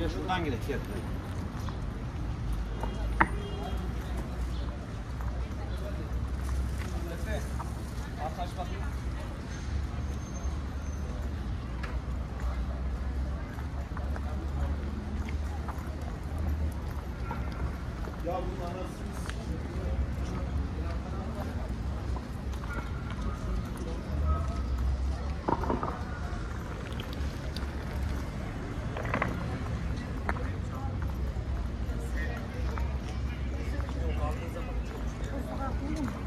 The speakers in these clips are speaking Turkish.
Ya şuradan gidelim. Gel. Şeysi. Come on.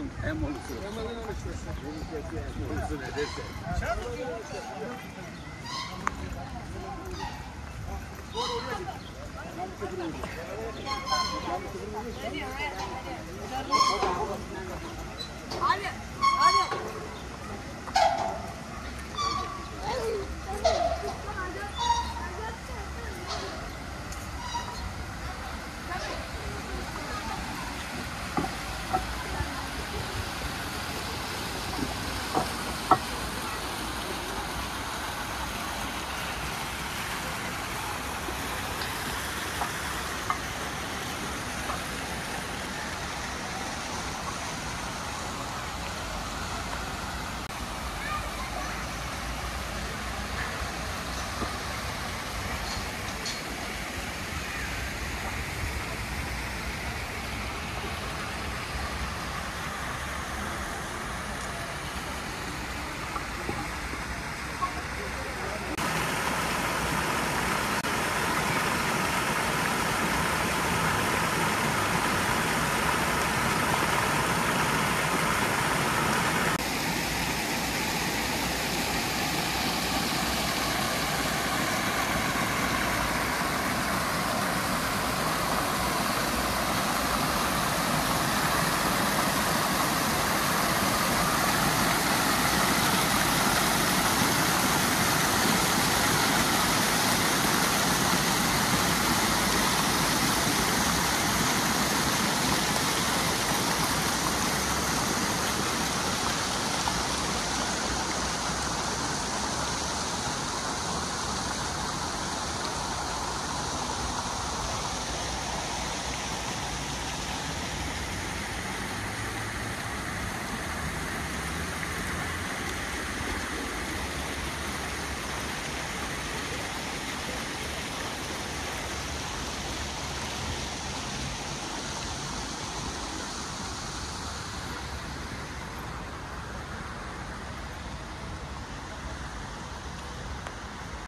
Hem hem olursun. Olursun ederse. Hadi, hadi. Hadi.